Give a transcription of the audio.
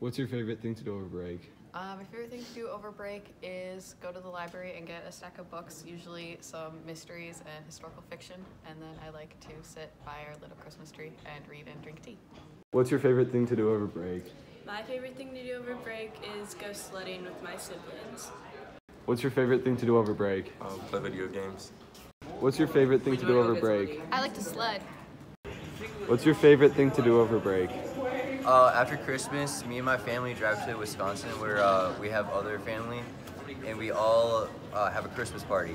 What's your favorite thing to do over break? Uh, my favorite thing to do over break is go to the library and get a stack of books, usually some mysteries and historical fiction, and then I like to sit by our little Christmas tree and read and drink tea. What's your favorite thing to do over break? My favorite thing to do over break is go sledding with my siblings. What's your favorite thing to do over break? Um, play video games. What's your favorite thing to do over break? I like to sled. What's your favorite thing to do over break? Uh, after Christmas, me and my family drive to Wisconsin where uh, we have other family and we all uh, have a Christmas party.